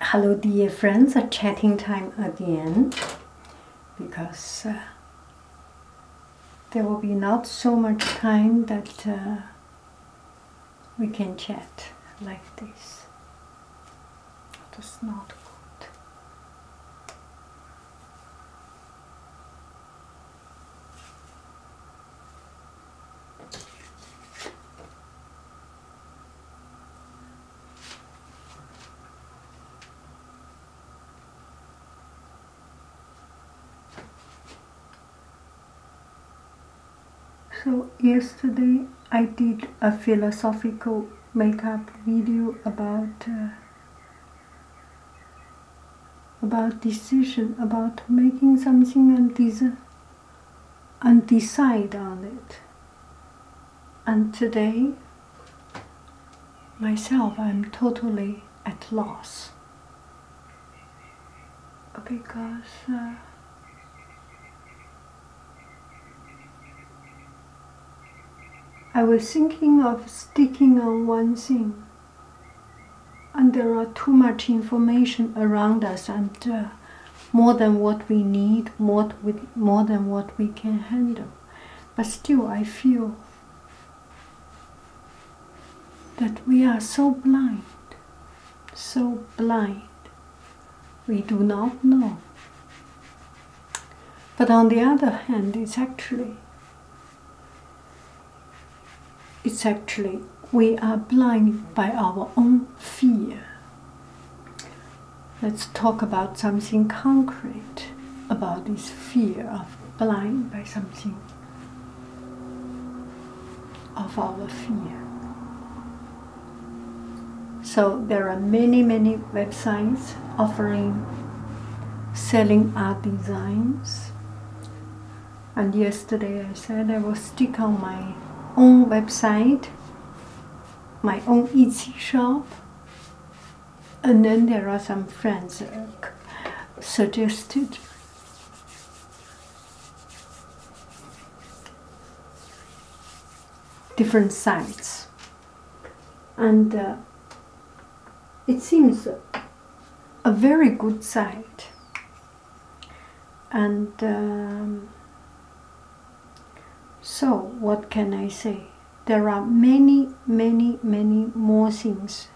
Hello, dear friends, a chatting time again because uh, there will be not so much time that uh, we can chat like this. That's not good. So yesterday I did a philosophical makeup video about uh, about decision about making something and des- and decide on it. And today myself I'm totally at loss because uh, I was thinking of sticking on one thing, and there are too much information around us, and uh, more than what we need, more with more than what we can handle. But still, I feel that we are so blind, so blind. We do not know. But on the other hand, it's actually it's actually we are blind by our own fear. Let's talk about something concrete about this fear of blind by something of our fear. So there are many, many websites offering selling art designs. And yesterday I said I will stick on my own website, my own Etsy shop, and then there are some friends suggested different sites, and uh, it seems a very good site, and. Um, so, what can I say? There are many, many, many more things.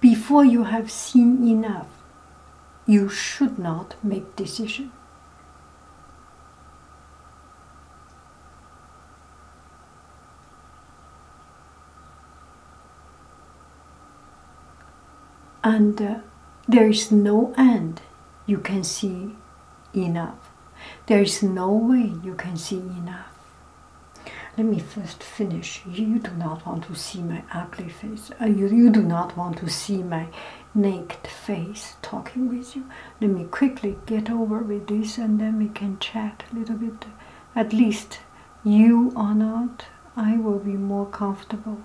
Before you have seen enough, you should not make decision. And uh, there is no end you can see enough. There is no way you can see enough. Let me first finish. You do not want to see my ugly face. Uh, you, you do not want to see my naked face talking with you. Let me quickly get over with this and then we can chat a little bit. At least you or not, I will be more comfortable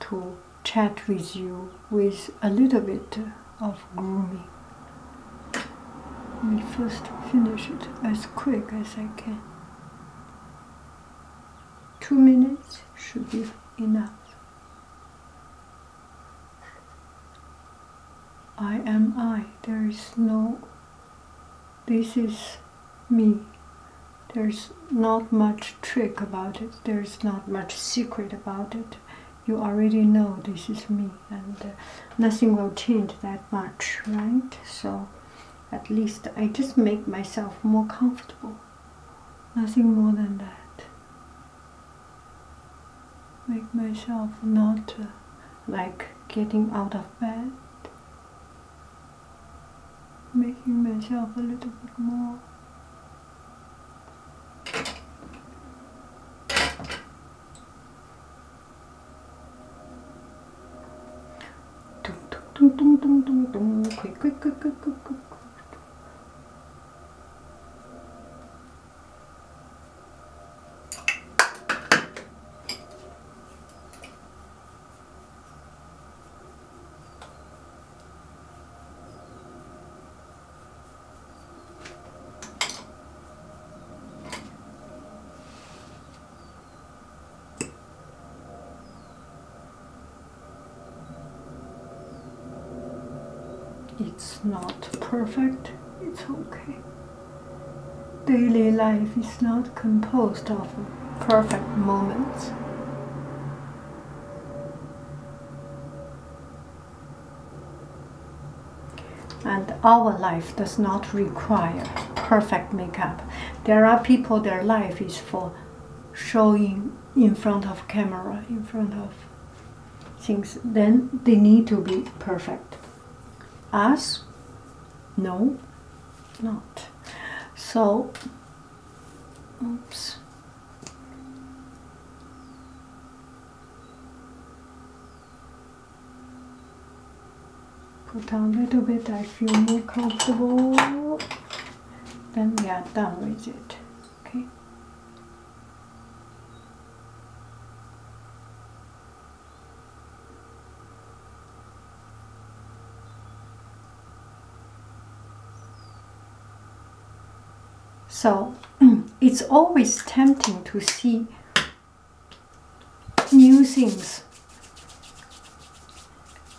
to chat with you with a little bit of grooming. Let me first finish it as quick as I can. Two minutes should be enough. I am I. There is no, this is me. There's not much trick about it. There's not much secret about it. You already know this is me, and uh, nothing will change that much, right? So at least I just make myself more comfortable. Nothing more than that. Make myself not uh, like getting out of bed. Making myself a little bit more. Quick, quick, quick, quick, quick, quick. It's not perfect, it's okay. Daily life is not composed of perfect moments. And our life does not require perfect makeup. There are people, their life is for showing in front of camera, in front of things. Then they need to be perfect. Us, no, not. So, oops. Put on a little bit, I feel more comfortable. Then we are done with it. Okay. So mm, it's always tempting to see new things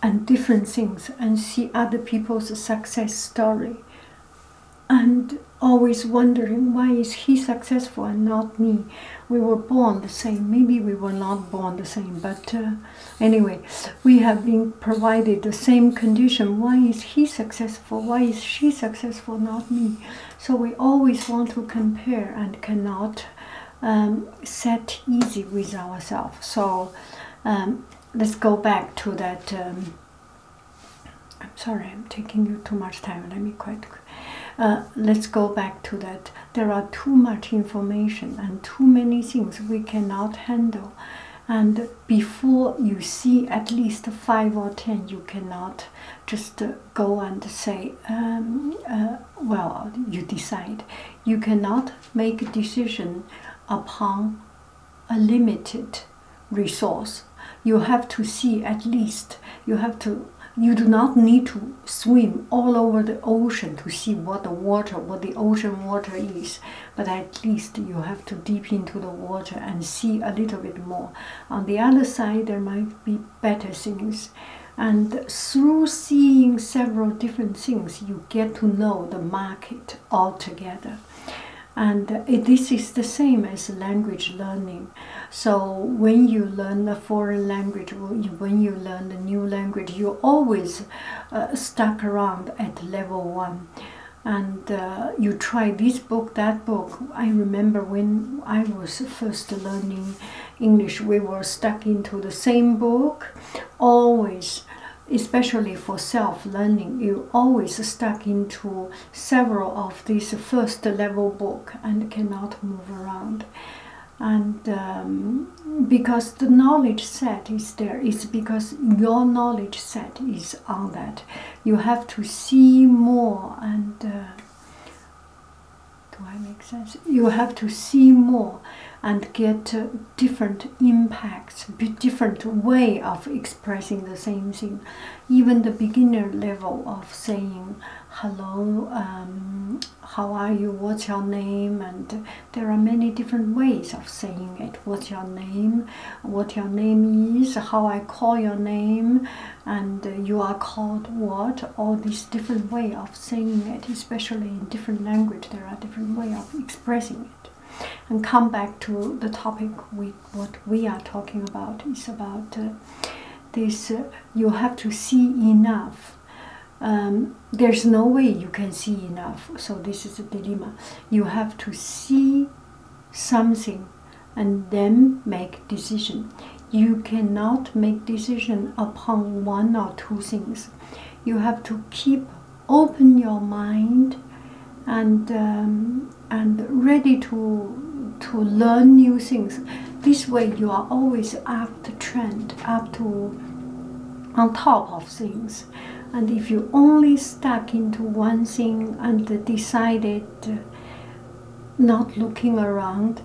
and different things and see other people's success story. And always wondering why is he successful and not me? We were born the same. Maybe we were not born the same but uh, anyway we have been provided the same condition. Why is he successful? Why is she successful not me? So we always want to compare and cannot um, set easy with ourselves. So um, let's go back to that um, i'm sorry i'm taking you too much time. Let me quite uh, let's go back to that. There are too much information and too many things we cannot handle. And before you see at least five or ten, you cannot just uh, go and say, um, uh, well, you decide. You cannot make a decision upon a limited resource. You have to see at least, you have to you do not need to swim all over the ocean to see what the water, what the ocean water is, but at least you have to dip into the water and see a little bit more. On the other side, there might be better things. And through seeing several different things, you get to know the market altogether. And this is the same as language learning. So when you learn a foreign language, when you learn a new language, you always uh, stuck around at level one. And uh, you try this book, that book. I remember when I was first learning English, we were stuck into the same book, always especially for self-learning, you always stuck into several of these first level book and cannot move around. And um, because the knowledge set is there, it's because your knowledge set is on that. You have to see more and uh, do I make sense? You have to see more and get different impacts, different way of expressing the same thing. Even the beginner level of saying hello, um, how are you, what's your name, and there are many different ways of saying it. What's your name, what your name is, how I call your name, and you are called what, all these different way of saying it, especially in different language, there are different way of expressing it and come back to the topic we what we are talking about is about uh, this uh, you have to see enough. Um, there's no way you can see enough. So this is a dilemma. You have to see something and then make decision. You cannot make decision upon one or two things. You have to keep open your mind and um, and ready to to learn new things. This way, you are always up to trend, up to on top of things. And if you only stuck into one thing and decided not looking around,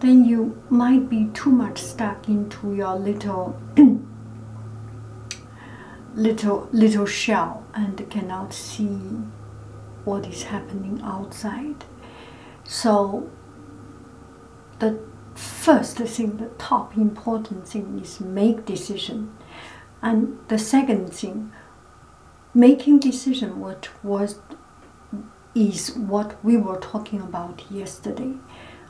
then you might be too much stuck into your little little little shell and cannot see what is happening outside. So, the first thing, the top important thing is make decision. And the second thing, making decision what was is what we were talking about yesterday.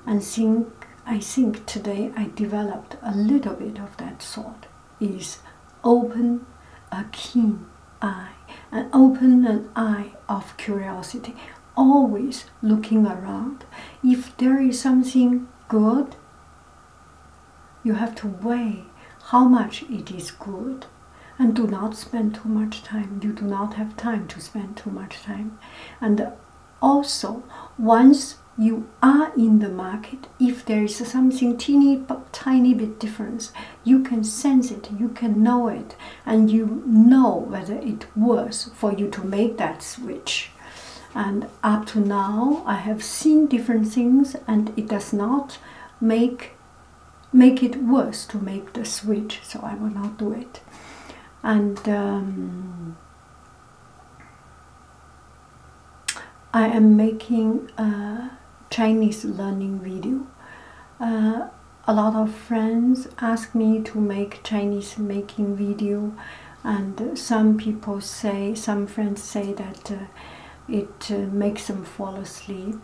And think I think today I developed a little bit of that sort is open a keen eye and open an eye of curiosity always looking around if there is something good you have to weigh how much it is good and do not spend too much time. You do not have time to spend too much time. And also, once you are in the market, if there is something teeny tiny bit difference, you can sense it, you can know it, and you know whether it was for you to make that switch. And up to now, I have seen different things, and it does not make make it worse to make the switch, so I will not do it and um, I am making a Chinese learning video. Uh, a lot of friends ask me to make Chinese making video, and some people say, some friends say that uh, it uh, makes them fall asleep.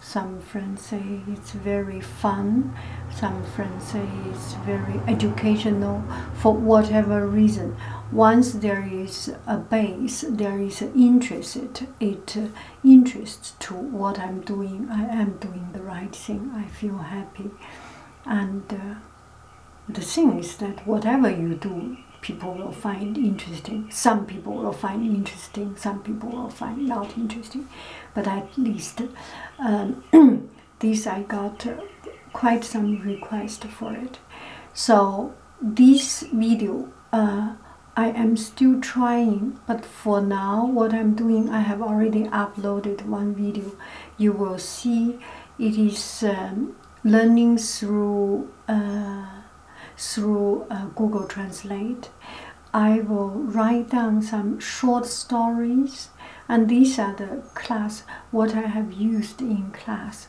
Some friends say it's very fun. Some friends say it's very educational for whatever reason. Once there is a base, there is an interest, it uh, interests to what I'm doing. I am doing the right thing. I feel happy. And uh, the thing is that whatever you do, people will find interesting. Some people will find interesting, some people will find not interesting. But at least um, this I got uh, quite some request for it. So this video, uh, I am still trying, but for now, what I'm doing, I have already uploaded one video. You will see it is um, learning through. Uh, through uh, Google Translate. I will write down some short stories, and these are the class what I have used in class.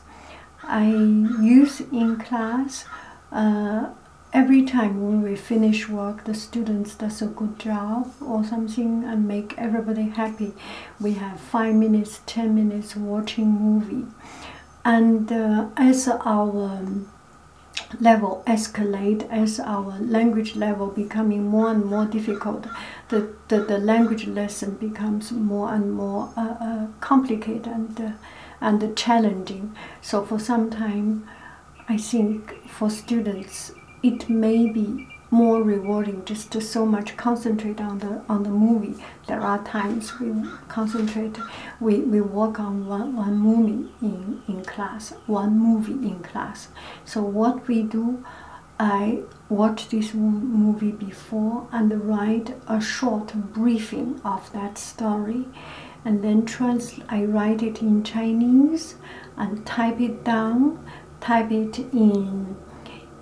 I use in class uh, every time when we finish work, the students does a good job or something and make everybody happy. We have five minutes, ten minutes watching movie, and uh, as our um, level escalate as our language level becoming more and more difficult. The, the, the language lesson becomes more and more uh, uh, complicated and, uh, and challenging. So for some time i think for students it may be more rewarding just to so much concentrate on the on the movie. There are times we concentrate, we, we work on one, one movie in, in class, one movie in class. So what we do, I watch this movie before and write a short briefing of that story and then trans I write it in Chinese and type it down, type it in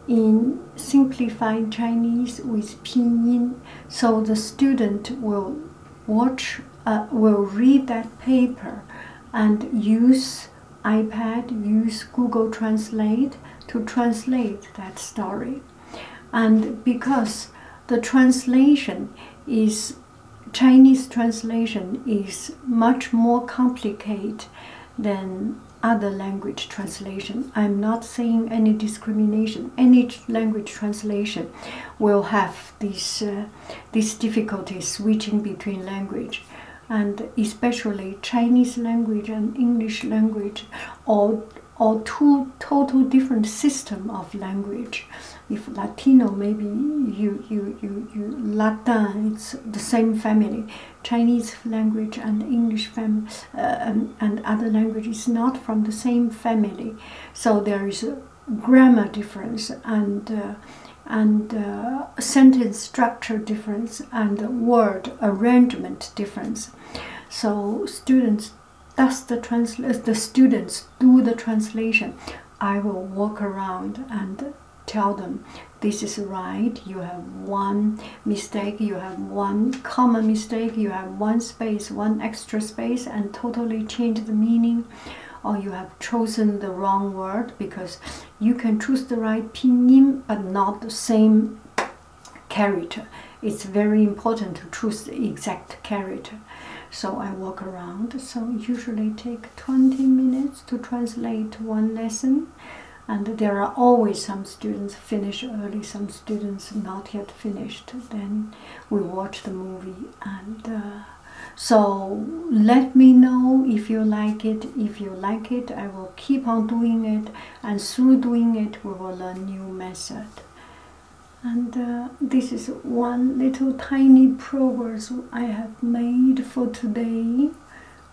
in simplified Chinese with pinyin, so the student will watch, uh, will read that paper and use iPad, use Google Translate to translate that story. And because the translation is Chinese translation is much more complicated than other language translation. I'm not saying any discrimination. Any language translation will have these uh, these difficulties switching between language, and especially Chinese language and English language, or or two total different system of language if Latino, maybe you, you, you, you Latin, it's the same family. Chinese language and English fam, uh, and, and other languages not from the same family. So there is a grammar difference and uh, and uh, sentence structure difference and word arrangement difference. So students does the transla- the students do the translation. I will walk around and tell them this is right you have one mistake you have one common mistake you have one space one extra space and totally change the meaning or you have chosen the wrong word because you can choose the right pinyin but not the same character it's very important to choose the exact character so I walk around. So usually take 20 minutes to translate one lesson. And there are always some students finish early, some students not yet finished. Then we watch the movie and uh, so let me know if you like it. If you like it, I will keep on doing it, and through doing it, we will learn new method. And uh, this is one little tiny progress I have made for today.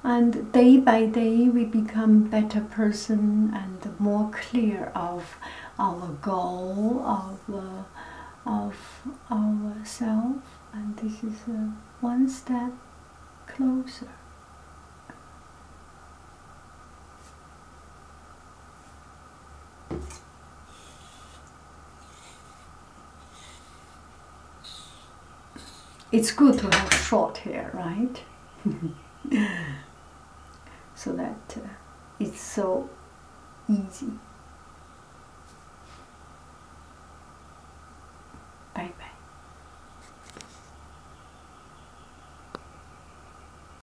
And day by day, we become better person and more clear of our goal of uh, of ourselves. And this is uh, one step closer. It's good to have short hair, right? so that uh, it's so easy